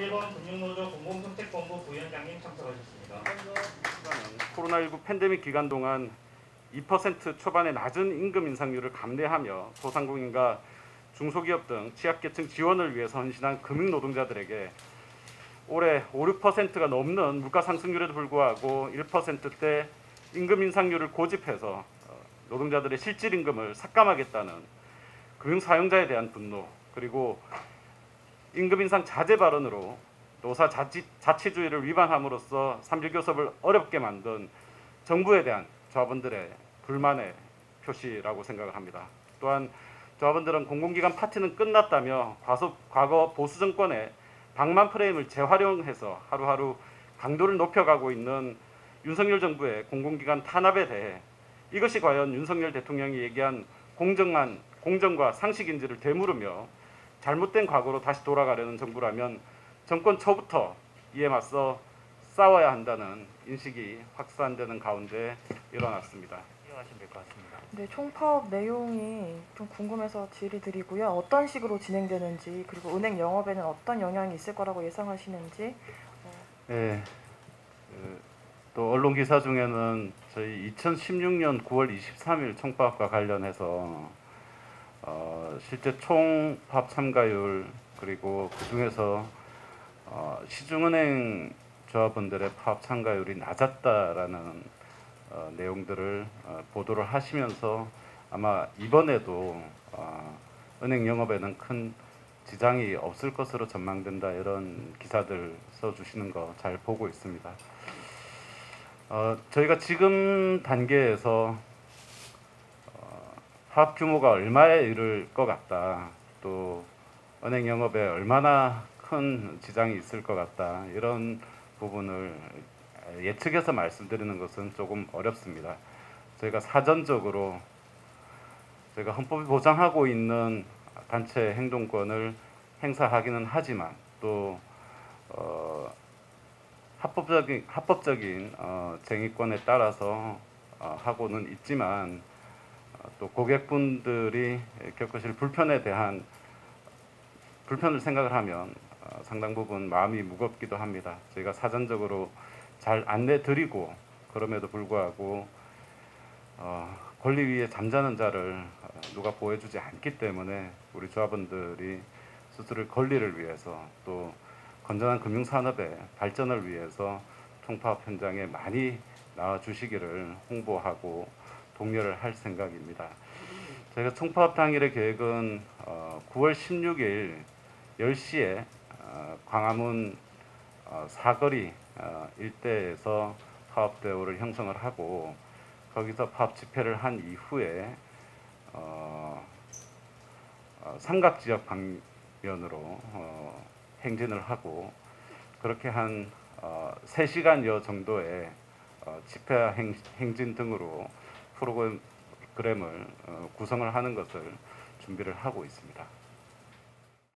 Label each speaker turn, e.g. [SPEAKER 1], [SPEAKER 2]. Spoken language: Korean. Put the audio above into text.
[SPEAKER 1] 이재범 금융노조 공공정책본부 부위원장님 참석하셨습니다.
[SPEAKER 2] 코로나19 팬데믹 기간 동안 2% 초반의 낮은 임금 인상률을 감내하며 소상공인과 중소기업 등 취약계층 지원을 위해서 헌신한 금융노동자들에게 올해 5, 6%가 넘는 물가 상승률에도 불구하고 1%대 임금 인상률을 고집해서 어, 노동자들의 실질 임금을 삭감하겠다는 금융 사용자에 대한 분노 그리고 임금 인상 자제 발언으로 노사 자치, 자치주의를 위반함으로써 삼질 교섭을 어렵게 만든 정부에 대한 조합원들의 불만의 표시라고 생각을 합니다. 또한 조합원들은 공공기관 파티는 끝났다며 과거, 과거 보수 정권의 방만 프레임을 재활용해서 하루하루 강도를 높여가고 있는 윤석열 정부의 공공기관 탄압에 대해 이것이 과연 윤석열 대통령이 얘기한 공정한 공정과 상식인지를 되물으며 잘못된 과거로 다시 돌아가려는 정부라면 정권 초부터 이에 맞서 싸워야 한다는 인식이 확산되는 가운데 일어났습니다.
[SPEAKER 3] 네, 총파업 내용이 좀 궁금해서 질의드리고요. 어떤 식으로 진행되는지 그리고 은행 영업에는 어떤 영향이 있을 거라고 예상하시는지
[SPEAKER 2] 네. 그, 또 언론 기사 중에는 저희 2016년 9월 23일 총파업과 관련해서 어, 실제 총파업 참가율 그리고 그 중에서 어, 시중은행 조합원들의 파업 참가율이 낮았다라는 어, 내용들을 어, 보도를 하시면서 아마 이번에도 어, 은행 영업에는 큰 지장이 없을 것으로 전망된다 이런 기사들 써주시는 거 잘 보고 있습니다. 어, 저희가 지금 단계에서 어, 파업 규모가 얼마에 이를 것 같다 또 은행 영업에 얼마나 큰 지장이 있을 것 같다 이런 부분을 예측해서 말씀드리는 것은 조금 어렵습니다. 저희가 사전적으로 저희가 헌법이 보장하고 있는 단체 행동권을 행사하기는 하지만 또 어, 합법적인 합법적인 어, 쟁의권에 따라서 어, 하고는 있지만 어, 또 고객분들이 겪으실 불편에 대한 불편을 생각을 하면 어, 상당 부분 마음이 무겁기도 합니다. 저희가 사전적으로 잘 안내 드리고 그럼에도 불구하고 어, 권리 위에 잠자는 자를 어, 누가 보호해주지 않기 때문에 우리 조합원들이 스스로의 권리를 위해서 또 건전한 금융산업의 발전을 위해서 총파업 현장에 많이 나와 주시기를 홍보하고 독려를 할 생각입니다. 저희가 총파업 당일의 계획은 어, 9월 16일 10시에 어, 광화문 어, 사거리 어, 일대에서 파업 대우를 형성을 하고 거기서 파업 집회를 한 이후에 어, 어, 삼각 지역 방면으로 어, 행진을 하고 그렇게 한 어, 3시간여 정도의 어, 집회 행, 행진 등으로 프로그램을 어, 구성을 하는 것을 준비를 하고 있습니다.